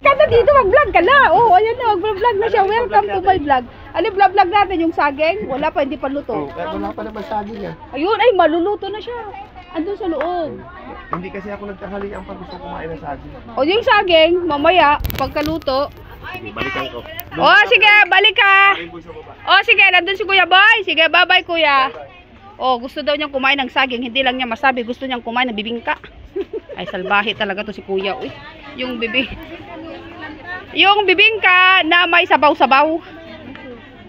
Kada dito, mag-vlog ka na. Oo, oh, ayan na, mag-vlog na siya. Welcome to my vlog. Ano yung vlog natin? Yung saging? Wala pa, hindi pa Oh, luto. kaya wala pa naman saging yan. Ayun, ay, maluluto na siya. Andun sa loob. Hindi kasi ako nagkahali ang pag gusto kumain ng saging. O yung saging, mamaya, pagkaluto. Balikan ko. O, sige, balik ka. O, sige, nandun si Kuya Boy. Sige, bye-bye, Kuya. O, gusto daw niyang kumain ng saging. Hindi lang niya masabi, gusto niyang kumain ng bibingka. Ay, salbahe talaga to si Kuya. Uy, yung bibi. Yung bibingka na may sabaw-sabaw.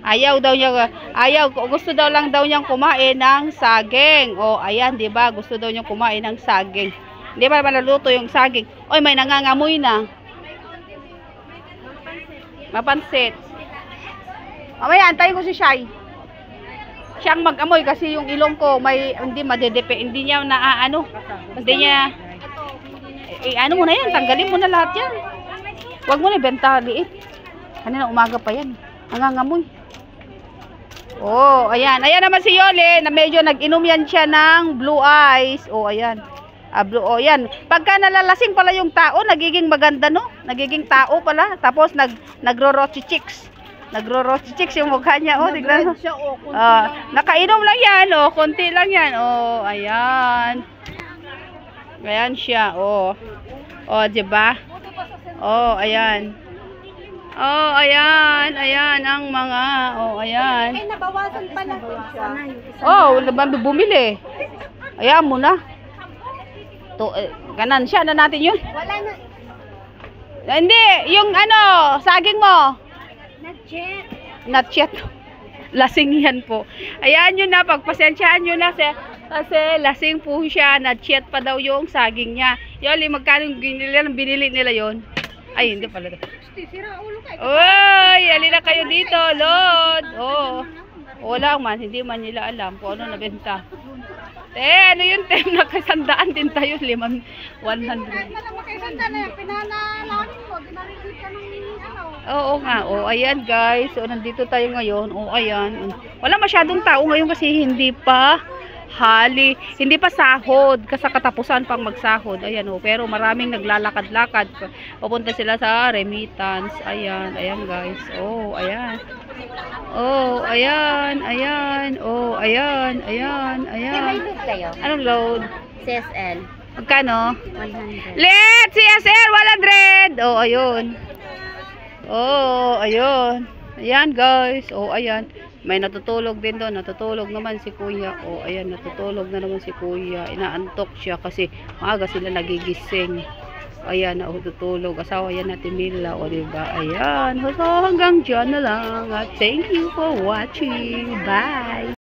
Ayaw daw niya, ayaw, gusto daw lang daw niyang kumain ng saging. O, ayan, di ba? Gusto daw niyang kumain ng saging. Hindi ba naman naluto yung saging? Oy, may nangangamoy na. Mapansit. Mamaya, antayin ko si Shai. Siyang mag-amoy kasi yung ilong ko may hindi madedepe, hindi niya na ano, hindi niya eh, ano mo na yan, tanggalin mo na lahat yan. Huwag mo na ibenta liit. Kanina umaga pa yan. Nangangamoy. Oh, ayan. Ayan naman si Yole na medyo nag-inom yan siya ng blue eyes. Oh, ayan. Ah, blue, oh, yan. Pagka nalalasing pala yung tao, nagiging maganda, no? Nagiging tao pala. Tapos, nag, nagro-rochi chicks. Nagro-rochi chicks yung mukha niya. Oh, tignan mo. Ah, nakainom lang yan, oh. Konti lang yan. Oh, ayan. Ayan siya, oh. Oh, 'di ba? Oh, ayan. Oh, ayan. Ayan ang mga, oh, ayan. Ay, nabawasan pa na siya. Oh, naman bumili. Ayan mo na. To, eh, kanan siya na natin yun. Wala na. Hindi, yung ano, saging mo. Na-check. Not yet. Lasing yan po. Ayan yun na, pagpasensyaan nyo na. Kasi, kasi lasing po siya. Na-chat pa daw yung saging niya. Yoli, magkano yung binili, binili nila yon? Ay, hindi pala. Sira ulo ka. Uy, alila kayo dito, Lord. Oh. Wala man, hindi man nila alam kung ano nabenta. Eh, ano yun, Tem? Nakasandaan din tayo, liman, 100. Alam mo kay Santa na yan, mo, dinarinig ka ng ano. Oo nga, oh, ayan guys. So, nandito tayo ngayon. Oh, ayan. Wala masyadong tao ngayon kasi hindi pa hali, hindi pa sahod, kasi katapusan pang magsahod. Ayan oh, pero maraming naglalakad-lakad. Pupunta sila sa remittance. Ayan, ayan guys. Oh, ayan. Oh, ayan, ayan. Oh, ayan, ayan, ayan. load kayo? Anong load? CSL. Magkano? 100. Let CSL 100. Oh, ayun. Oh, ayun. Ayan, guys. Oh, ayan. May natutulog din doon. Natutulog naman si Kuya. Oh, ayan. Natutulog na naman si Kuya. Inaantok siya kasi maaga sila nagigising. Ayan, natutulog. Asawa yan natin Mila. O, diba? Ayan. So, hanggang dyan na lang. At thank you for watching. Bye.